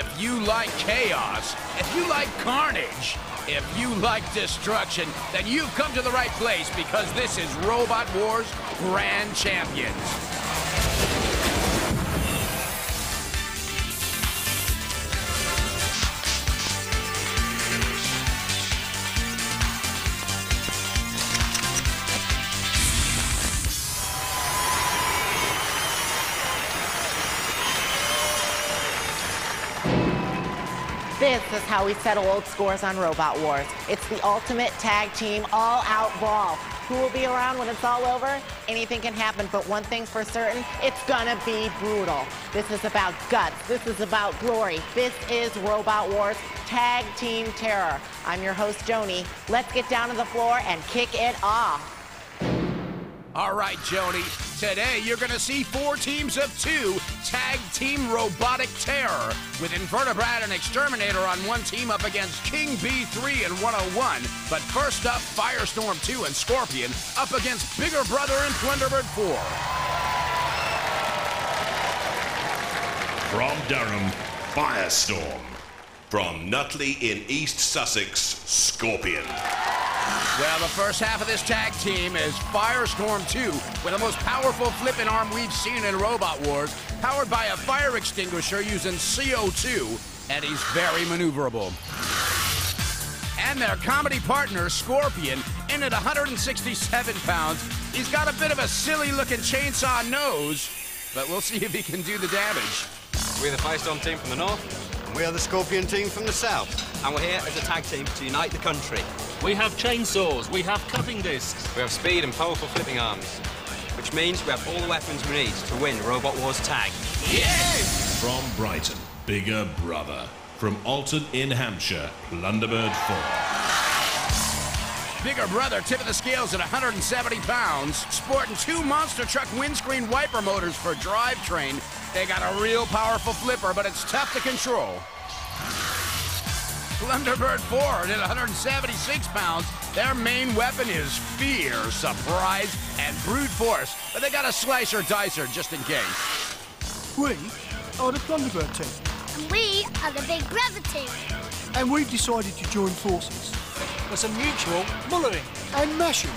If you like chaos, if you like carnage, if you like destruction, then you've come to the right place because this is Robot Wars Grand Champions. This is how we settle old scores on Robot Wars. It's the ultimate tag team all-out brawl. Who will be around when it's all over? Anything can happen, but one thing's for certain, it's gonna be brutal. This is about guts. This is about glory. This is Robot Wars Tag Team Terror. I'm your host, Joanie. Let's get down to the floor and kick it off. All right, Joanie. Today you're going to see four teams of two tag team robotic terror with Inverterbrat and X-Terminator on one team up against King B3 and 101. But first up, Firestorm 2 and Scorpion up against Bigger Brother and Plunderbird 4. From Durham, Firestorm. From Nutley in East Sussex, Scorpion. Well, the first half of this tag team is Firestorm 2 with the most powerful flipping arm we've seen in Robot Wars, powered by a fire extinguisher using CO2, and he's very maneuverable. And their comedy partner, Scorpion, in at 167 pounds. He's got a bit of a silly looking chainsaw nose, but we'll see if he can do the damage. We're the Firestorm team from the north, And we are the Scorpion team from the south. and we're here as a tag team to unite the country. We have chainsaws, we have cutting discs. We have speed and powerful flipping arms, which means we have all the weapons we need to win Robot Wars Tag. Yes! From Brighton, Bigger Brother. From Alton in Hampshire, Plunderbird 4. Bigger brother tip of the scales at 170 pounds, sporting two monster truck windscreen wiper motors for drivetrain. They got a real powerful flipper, but it's tough to control. Plunderbird 4 at 176 pounds. Their main weapon is fear, surprise, and brute force. But they got a slicer dicer just in case. We are the Thunderbird team, And we are the Big Brother team. and we've decided to join forces For some mutual mullering. and mashing.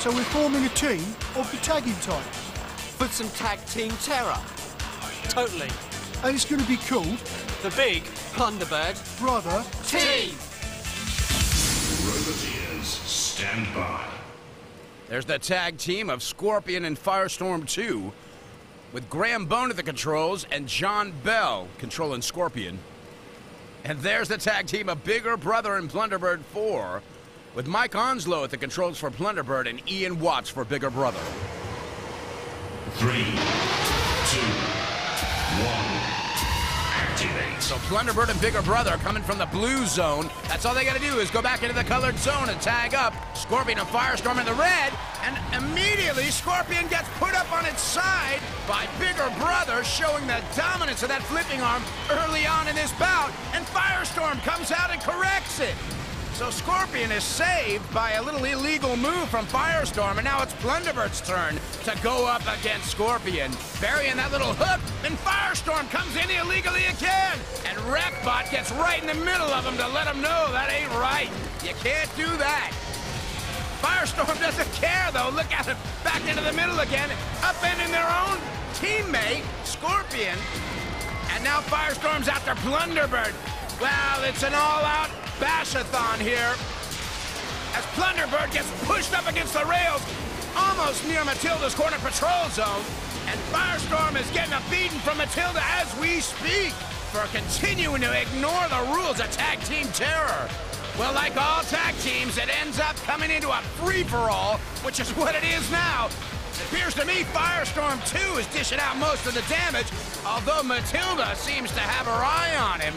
So we're forming a team of the tagging type, Put some tag team terror. Totally. and it's going to be called The big Thunderbird Brother. Team. Roboteers, stand by. There's the tag team of Scorpion and Firestorm 2, with Graham Bone at the controls and John Bell controlling Scorpion. And there's the tag team of Bigger Brother and Plunderbird 4, with Mike Onslow at the controls for Plunderbird and Ian Watts for Bigger Brother. Three, two, one. Activate. So Plunderbird and Bigger Brother coming from the blue zone. That's all they gotta do is go back into the colored zone and tag up Scorpion and Firestorm in the red, and immediately Scorpion gets put up on its side by Bigger Brother, showing the dominance of that flipping arm early on in this bout, and Firestorm comes out and corrects it. So Scorpion is saved by a little illegal move from Firestorm, and now it's Plunderbird's turn to go up against Scorpion. Burying that little hook, and Firestorm comes in illegally again, and Refbot gets right in the middle of him to let him know that ain't right. You can't do that. Firestorm doesn't care, though. Look at him. Back into the middle again, upending their own teammate, Scorpion. And now Firestorm's after Plunderbird. Well, it's an all-out bash-a-thon here. As Plunderbird gets pushed up against the rails, almost near Matilda's corner patrol zone. And Firestorm is getting a beating from Matilda as we speak for continuing to ignore the rules of Tag Team Terror. Well, like all tag teams, it ends up coming into a free-for-all, which is what it is now. It appears to me Firestorm 2 is dishing out most of the damage, although Matilda seems to have her eye on him.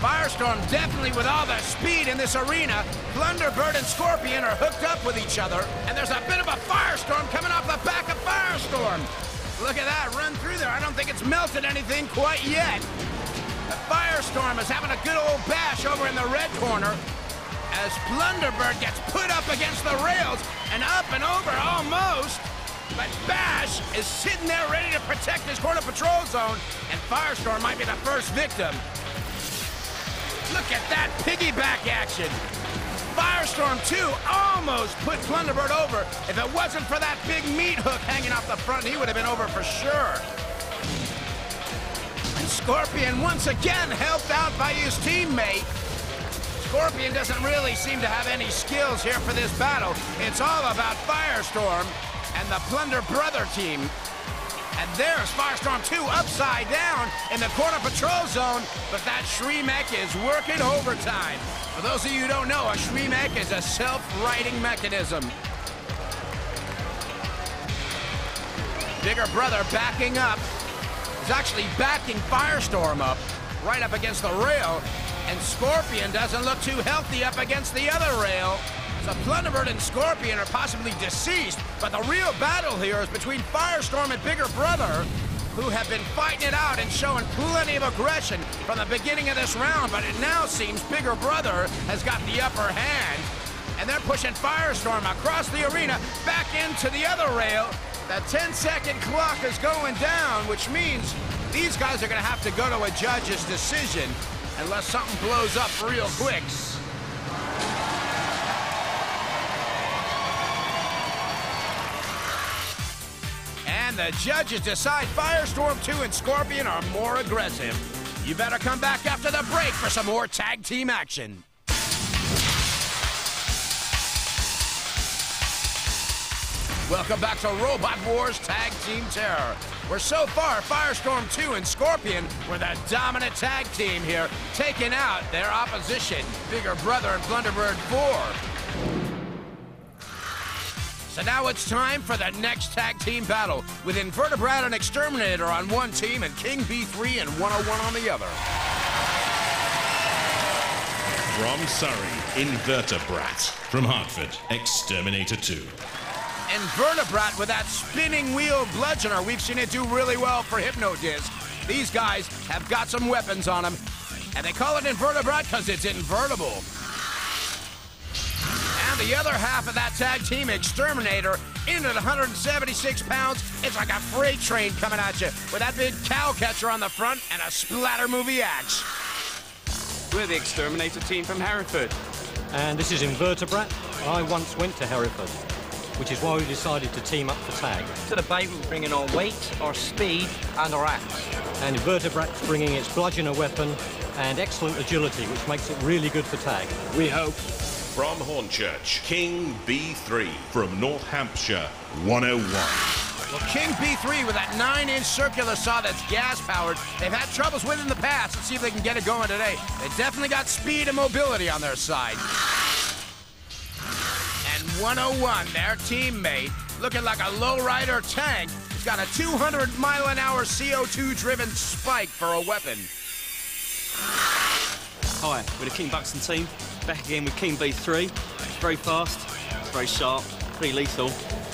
Firestorm definitely with all the speed in this arena. Plunderbird and Scorpion are hooked up with each other, and there's a bit of a firestorm coming off the back of Firestorm. Look at that, run through there. I don't think it's melted anything quite yet. The Firestorm is having a good old bash over in the red corner as Plunderbird gets put up against the rails and up and over almost. But Bash is sitting there ready to protect his corner patrol zone, and Firestorm might be the first victim. Look at that piggyback action. Firestorm 2 almost put Plunderbird over. If it wasn't for that big meat hook hanging off the front, he would have been over for sure. And Scorpion once again helped out by his teammate. Scorpion doesn't really seem to have any skills here for this battle. It's all about Firestorm and the Plunder Brother team. And there's Firestorm 2 upside down in the corner patrol zone, but that srimech is working overtime. For those of you who don't know, a srimech is a self-righting mechanism. Bigger Brother backing up. He's actually backing Firestorm up, right up against the rail, and Scorpion doesn't look too healthy up against the other rail. So Plunderbird and Scorpion are possibly deceased, but the real battle here is between Firestorm and Bigger Brother, who have been fighting it out and showing plenty of aggression from the beginning of this round, but it now seems Bigger Brother has got the upper hand. And they're pushing Firestorm across the arena, back into the other rail. The 10-second clock is going down, which means these guys are going to have to go to a judge's decision unless something blows up real quick. The judges decide Firestorm 2 and Scorpion are more aggressive. You better come back after the break for some more tag team action. Welcome back to Robot Wars Tag Team Terror, where so far Firestorm 2 and Scorpion were the dominant tag team here, taking out their opposition, Bigger Brother and Plunderbird 4. So now it's time for the next tag team battle, with Inverterbrat and X-Terminator on one team and King B3 and 101 on the other. From Surrey, Inverterbrat. From Hereford, X-Terminator 2. Inverterbrat with that spinning wheel bludgeoner. We've seen it do really well for Hypnodisc. These guys have got some weapons on them, and they call it Inverterbrat because it's invertible. And the other half of that tag team, X-Terminator, in at 176 pounds. It's like a freight train coming at you with that big cow catcher on the front and a splatter movie axe. We're the X-Terminator team from Hereford. And this is Inverterbrat. I once went to Hereford, which is why we decided to team up for tag. To the bait, we're bringing our weight, our speed, and our axe. And Inverterbrat's bringing its bludgeoner weapon and excellent agility, which makes it really good for tag. We hope. From Hornchurch, King B3. From North Hampshire, 101. Well, King B3 with that 9-inch circular saw that's gas-powered. They've had troubles with in the past. Let's see if they can get it going today. They definitely got speed and mobility on their side. And 101, their teammate, looking like a lowrider tank, has got a 200 mile an hour CO2-driven spike for a weapon. Hi, we're the King Buxton team. Back again with King B3. It's very fast, very sharp, pretty lethal.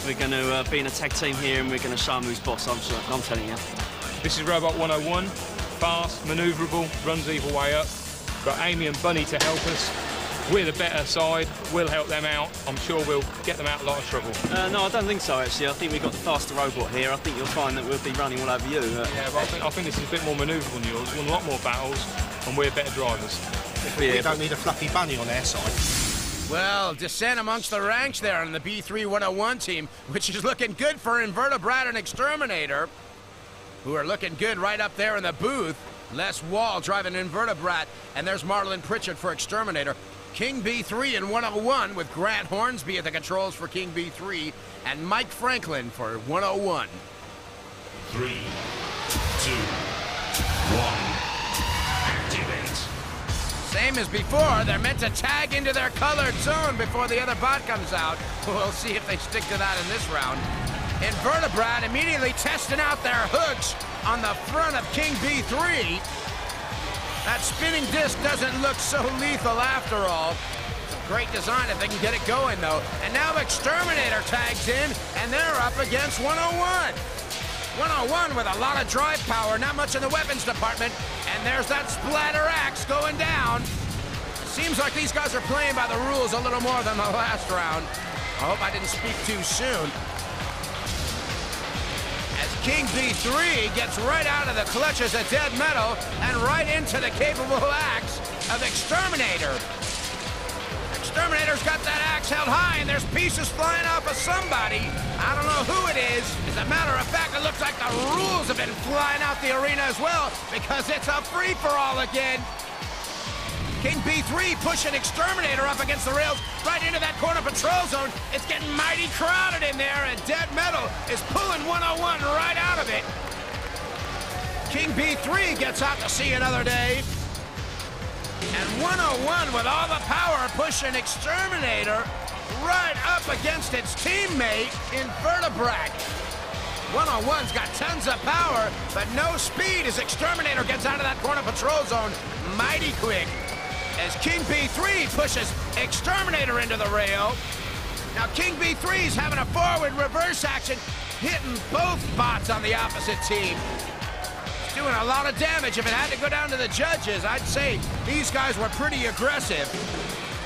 We're going to uh, be in a tag team here and we're going to show 'em who's boss, I'm, sure, I'm telling you. This is Robot 101. Fast, manoeuvrable, runs either way up. Got Amy and Bunny to help us. We're the better side. We'll help them out. I'm sure we'll get them out of a lot of trouble. Uh, no, I don't think so actually. I think we've got the faster robot here. I think you'll find that we'll be running all over you. Uh, Yeah, but I think, I think this is a bit more manoeuvrable than yours. We've won a lot more battles, and we're better drivers. We don't need a fluffy bunny on our side. Well, descent amongst the ranks there on the B3 101 team, which is looking good for Inverterbrat and X-Terminator, who are looking good right up there in the booth. Les Wall driving Inverterbrat, and there's Marlon Pritchard for X-Terminator. King B3 and 101 with Grant Hornsby at the controls for King B3 and Mike Franklin for 101. Three, two, one. Same as before, they're meant to tag into their colored zone before the other bot comes out. We'll see if they stick to that in this round. Inverterbrat immediately testing out their hooks on the front of King B3. That spinning disc doesn't look so lethal after all. Great design if they can get it going, though. And now X-Terminator tags in, and they're up against 101. 101 with a lot of drive power, not much in the weapons department. And there's that splatter axe going down. Seems like these guys are playing by the rules a little more than the last round. I hope I didn't speak too soon. As King B3 gets right out of the clutches of Dead Metal and right into the capable axe of X-Terminator. X-Terminator's got that axe held high, and there's pieces flying off of somebody. I don't know who it is. As a matter of fact, it looks like the rules have been flying out the arena as well, because it's a free-for-all again. King B3 pushing X-Terminator up against the rails right into that corner patrol zone. It's getting mighty crowded in there, and Dead Metal is pulling 101 right out of it. King B3 gets out to see another day. And 101 with all the power pushing X-Terminator right up against its teammate, Inverterbrat. 101's got tons of power, but no speed as X-Terminator gets out of that corner patrol zone mighty quick. As King B3 pushes X-Terminator into the rail. Now King B3's having a forward reverse action, hitting both bots on the opposite team doing a lot of damage. If it had to go down to the judges, I'd say these guys were pretty aggressive.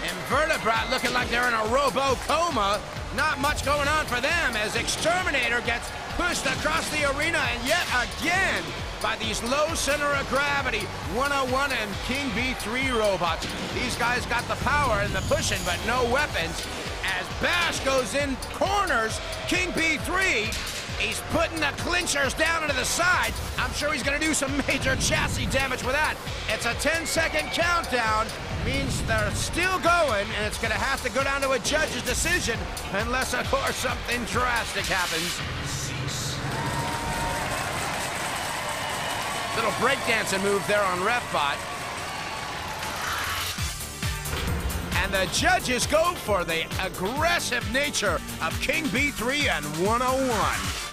Inverterbrat looking like they're in a robo coma. Not much going on for them as X-Terminator gets pushed across the arena and yet again by these low center of gravity 101 and King B3 robots. These guys got the power and the pushing but no weapons. As Bash goes in corners, King B3 He's putting the clinchers down into the side. I'm sure he's going to do some major chassis damage with that. It's a 10-second countdown. Means they're still going, and it's going to have to go down to a judge's decision, unless, of course, something drastic happens. Little breakdancing move there on RefBot. And the judges go for the aggressive nature of King B3 and 101.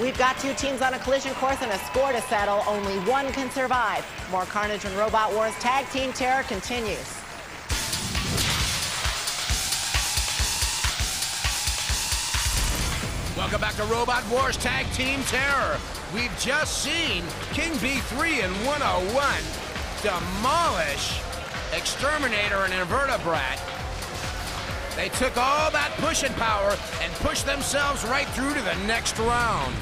We've got two teams on a collision course and a score to settle. Only one can survive. More Carnage and Robot Wars Tag Team Terror continues. Welcome back to Robot Wars Tag Team Terror. We've just seen King B3 and 101 demolish X-Terminator and Inverterbrat. They took all that pushing power and pushed themselves right through to the next round.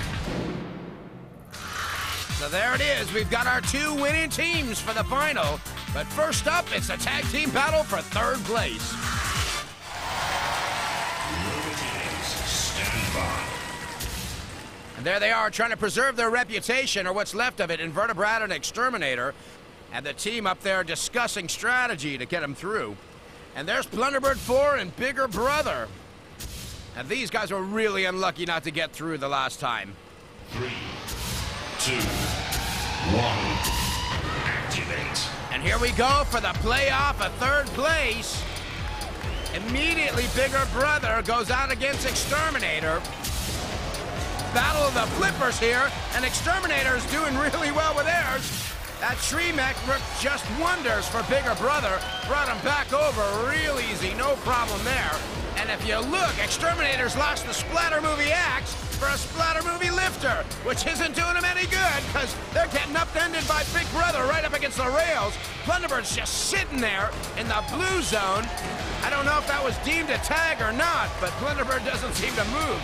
So there it is. We've got our two winning teams for the final. But first up, it's a tag team battle for third place. And there they are, trying to preserve their reputation, or what's left of it, Inverterbrat and X-Terminator. And the team up there discussing strategy to get them through. And there's Plunderbird 4 and Bigger Brother. And these guys were really unlucky not to get through the last time. Three, two, one, activate. And here we go for the playoff of third place. Immediately, Bigger Brother goes out against X-Terminator. Battle of the Flippers here, and X-Terminator is doing really well with theirs. That mech worked just wonders for Bigger Brother. Brought him back over real easy, no problem there. And if you look, X-Terminator's lost the Splatter Movie axe for a Splatter Movie lifter, which isn't doing them any good, because they're getting upended by Big Brother right up against the rails. Plunderbird's just sitting there in the blue zone. I don't know if that was deemed a tag or not, but Plunderbird doesn't seem to move.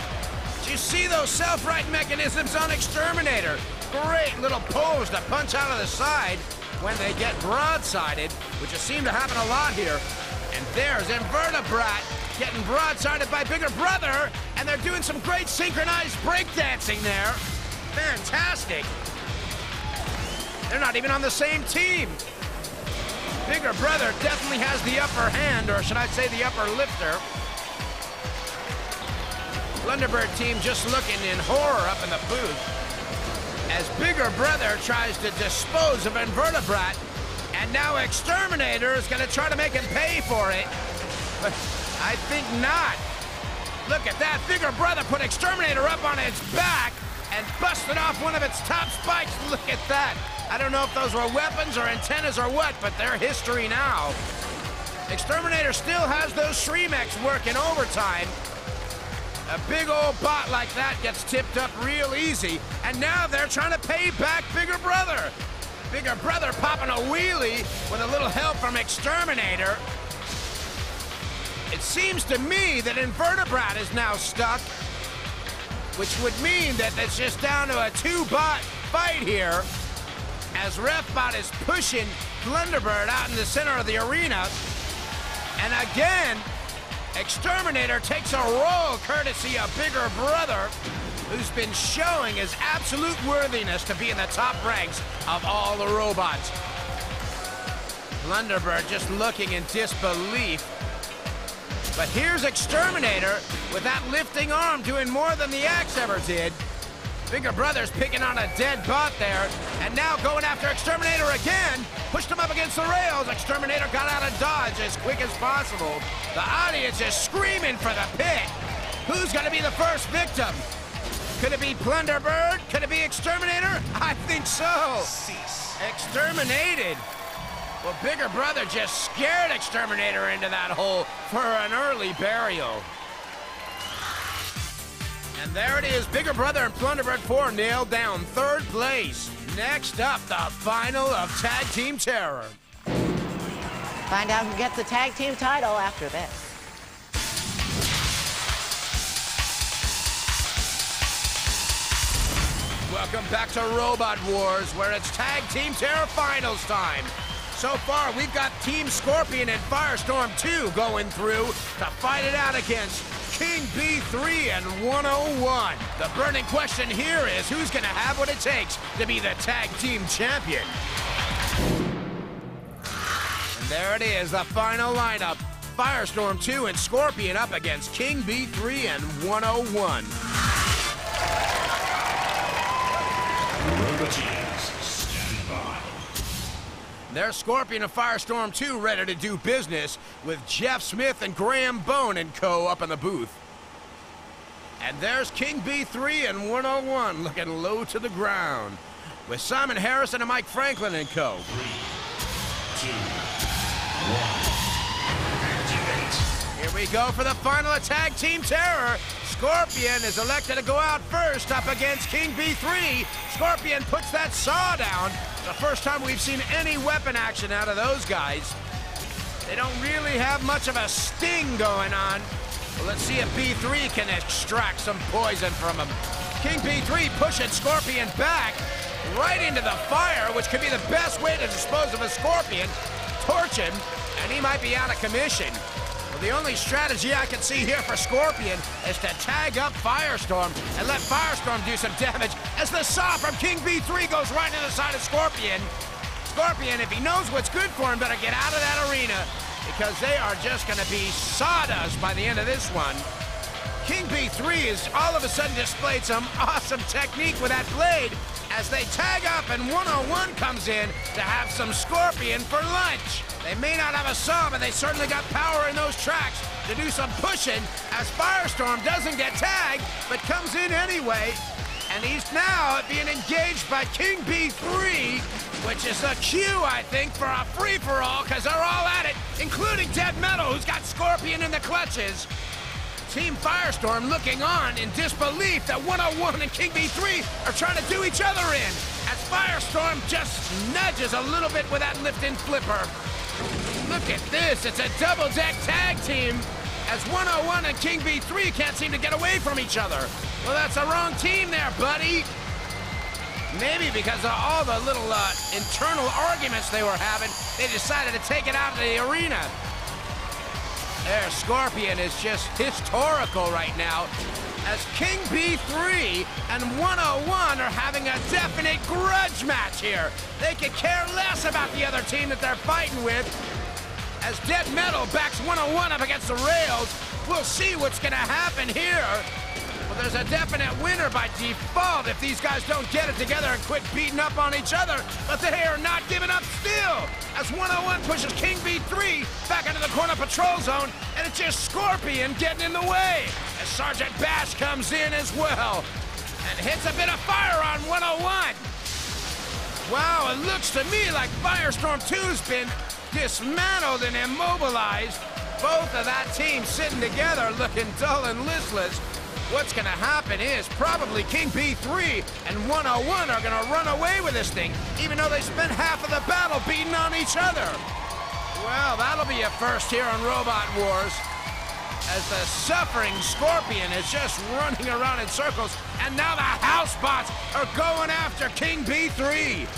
Do you see those self-right mechanisms on X-Terminator? Great little pose to punch out of the side when they get broadsided, which has seemed to happen a lot here. And there's Inverterbrat getting broadsided by Bigger Brother, and they're doing some great synchronized breakdancing there. Fantastic. They're not even on the same team. Bigger Brother definitely has the upper hand, or should I say the upper lifter. Plunderbird team just looking in horror up in the booth as Bigger Brother tries to dispose of Inverterbrat, and now X-Terminator is going to try to make him pay for it. But I think not. Look at that. Bigger Brother put X-Terminator up on its back and busted off one of its top spikes. Look at that. I don't know if those were weapons or antennas or what, but they're history now. X-Terminator still has those srimechs working overtime, a big old bot like that gets tipped up real easy, and now they're trying to pay back Bigger Brother. Bigger Brother popping a wheelie with a little help from X-Terminator. It seems to me that Inverterbrat is now stuck. which would mean that it's just down to a two-bot fight here as Refbot is pushing Blunderbird out in the center of the arena. And again, X-Terminator takes a roll courtesy of Bigger Brother, who's been showing his absolute worthiness to be in the top ranks of all the robots. Blunderbird just looking in disbelief. But here's X-Terminator with that lifting arm doing more than the axe ever did. Bigger Brother's picking on a dead bot there, and now going after X-Terminator again. Pushed him up against the rails. X-Terminator got out of dodge as quick as possible. The audience is screaming for the pit. Who's going to be the first victim? Could it be Blunderbird? Could it be X-Terminator? I think so. Cease. Exterminated. Well, Bigger Brother just scared X-Terminator into that hole for an early burial. And there it is, Bigger Brother and Blunderbird 4 nailed down third place. Next up, the final of Tag Team Terror. Find out who gets the tag team title after this. Welcome back to Robot Wars, where it's Tag Team Terror Finals time. So far, we've got Team Scorpion and Firestorm 2 going through to fight it out against King B3 and 101. The burning question here is who's going to have what it takes to be the tag team champion? And there it is, the final lineup. Firestorm 2 and Scorpion up against King B3 and 101. Stand by. There's Scorpion and Firestorm 2 ready to do business with Jeff Smith and Graham Bone and co. up in the booth. And there's King B3 and 101 looking low to the ground with Simon Harrison and Mike Franklin and co. Here we go for the final attack, Team Terror. Scorpion is elected to go out first up against King B3. Scorpion puts that saw down. The first time we've seen any weapon action out of those guys. They don't really have much of a sting going on. Well, let's see if B3 can extract some poison from him. King B3 pushing Scorpion back right into the fire, which could be the best way to dispose of a Scorpion. Torch him, and he might be out of commission. The only strategy I can see here for Scorpion is to tag up Firestorm and let Firestorm do some damage as the saw from King B3 goes right into the side of Scorpion. Scorpion, if he knows what's good for him, better get out of that arena because they are just going to be sawdust by the end of this one. King B3 has all of a sudden displayed some awesome technique with that blade as they tag up and 101 comes in to have some Scorpion for lunch. They may not have a saw, but they certainly got power in those tracks to do some pushing as Firestorm doesn't get tagged, but comes in anyway. And he's now being engaged by King B3, which is a cue, I think, for a free-for-all, because they're all at it, including Dead Metal, who's got Scorpion in the clutches. Team Firestorm looking on in disbelief that 101 and King B3 are trying to do each other in, as Firestorm just nudges a little bit with that lift-in flipper. Look at this, it's a double-deck tag team, as 101 and King B3 can't seem to get away from each other. Well, that's the wrong team there, buddy. Maybe because of all the little uh, internal arguments they were having, they decided to take it out of the arena. There, Scorpion is just historical right now, as King B3 and 101 are having a definite grudge match here. They could care less about the other team that they're fighting with. As Dead Metal backs 101 up against the rails, we'll see what's gonna happen here. Well, there's a definite winner by default if these guys don't get it together and quit beating up on each other, but they are not giving up still. As 101 pushes King B3 back into the corner patrol zone, and it's just Scorpion getting in the way. As Sergeant Bash comes in as well, and hits a bit of fire on 101. Wow, it looks to me like Firestorm 2's been dismantled and immobilized. Both of that team sitting together looking dull and listless. What's to happen is probably King B3 and 101 are to run away with this thing, even though they spent half of the battle beating on each other. Well, that'll be a first here on Robot Wars. As the suffering Scorpion is just running around in circles, And now the Housebots are going after King B3.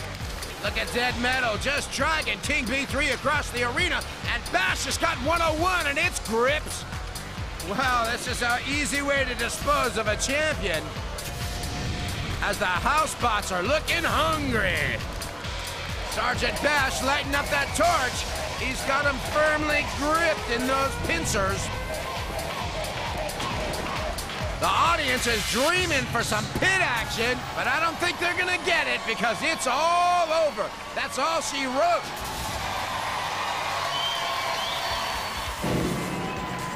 Look at Dead Metal just dragging King B3 across the arena, and Bash has got 101 in its grips. Wow, this is an easy way to dispose of a champion. As the Housebots are looking hungry. Sergeant Bash lighting up that torch. He's got him firmly gripped in those pincers. The audience is dreaming for some pit action, but I don't think they're gonna get it because it's all over. That's all she wrote.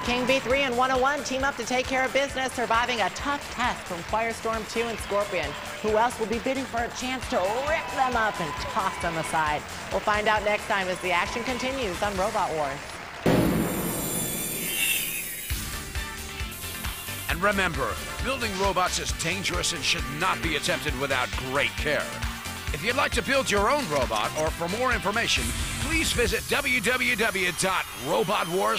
King B3 and 101 team up to take care of business, surviving a tough test from Firestorm 2 and Scorpion. Who else will be bidding for a chance to rip them up and toss them aside? We'll find out next time as the action continues on Robot Wars. And remember, building robots is dangerous and should not be attempted without great care. If you'd like to build your own robot or for more information, please visit www.robotwars.com.